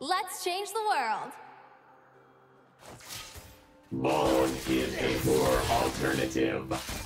Let's change the world. Bone is a poor alternative.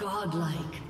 Godlike.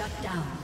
Shut down.